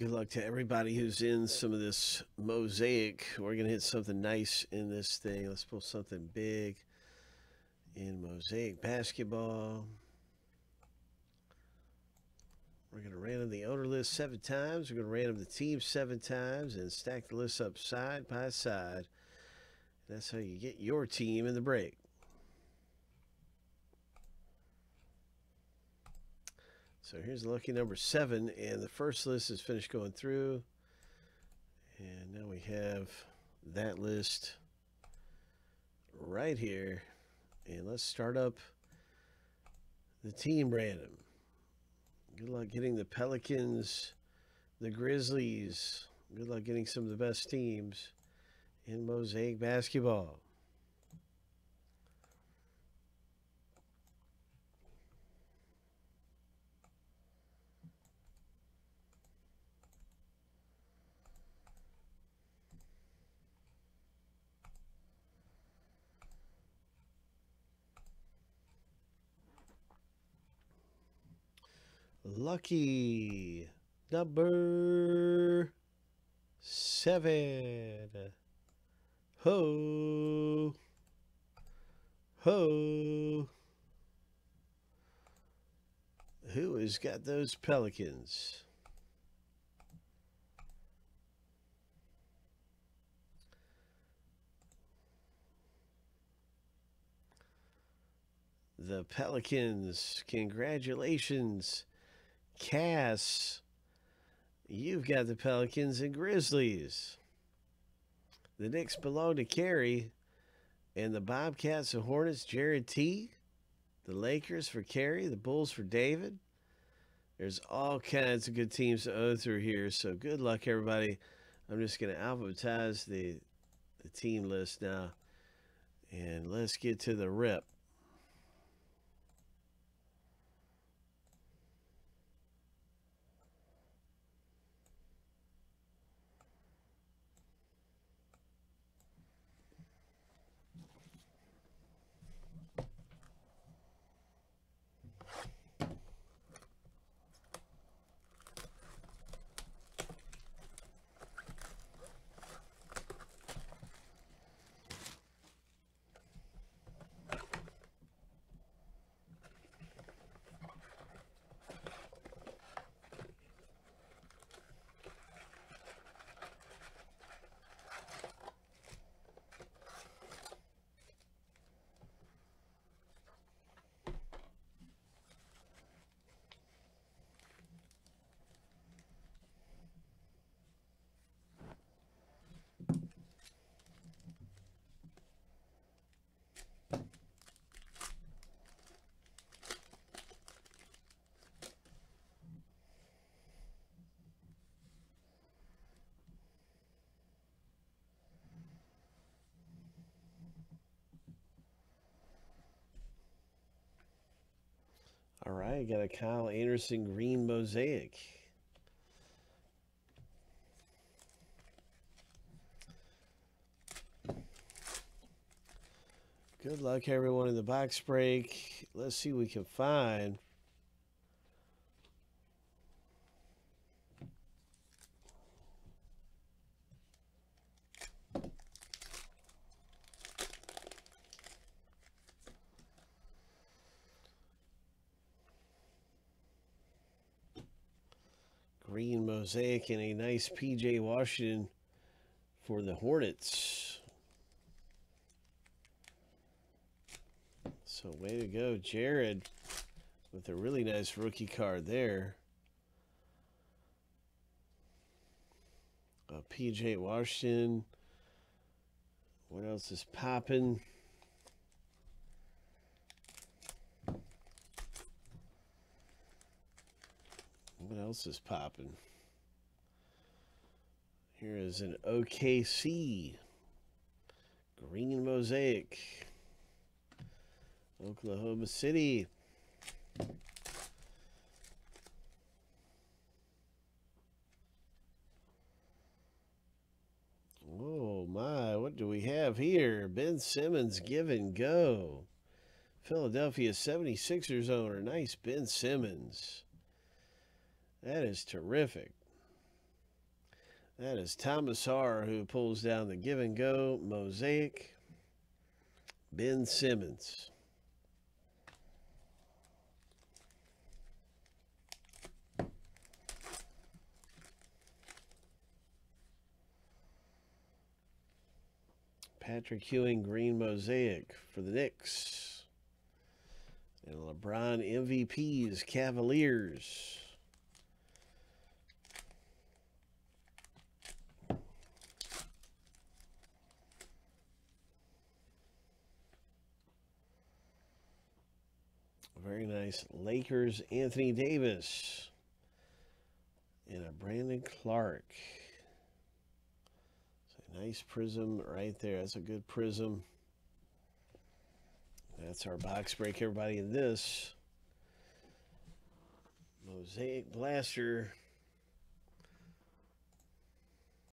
Good luck to everybody who's in some of this mosaic. We're going to hit something nice in this thing. Let's pull something big in mosaic basketball. We're going to random the owner list seven times. We're going to random the team seven times and stack the list up side by side. That's how you get your team in the break. So here's lucky number seven, and the first list is finished going through. And now we have that list right here. And let's start up the team random. Good luck getting the Pelicans, the Grizzlies. Good luck getting some of the best teams in Mosaic basketball. Lucky number seven. Ho. Ho. Who has got those pelicans? The Pelicans. Congratulations. Cass, you've got the Pelicans and Grizzlies. The Knicks belong to Kerry, and the Bobcats and Hornets, Jared T. The Lakers for Kerry, the Bulls for David. There's all kinds of good teams to own through here, so good luck, everybody. I'm just going to alphabetize the, the team list now, and let's get to the rip. All right, got a Kyle Anderson green mosaic. Good luck, everyone, in the box break. Let's see what we can find. Green mosaic and a nice PJ Washington for the Hornets. So way to go, Jared, with a really nice rookie card there. Uh, PJ Washington. What else is popping? What else is popping? Here is an OKC green mosaic. Oklahoma City. Oh my, what do we have here? Ben Simmons give and go. Philadelphia 76ers owner. Nice Ben Simmons. That is terrific. That is Thomas R. who pulls down the give and go mosaic. Ben Simmons. Patrick Ewing green mosaic for the Knicks. And LeBron MVPs Cavaliers. Very nice. Lakers, Anthony Davis. And a Brandon Clarke. So nice prism right there. That's a good prism. That's our box break, everybody, in this. Mosaic Blaster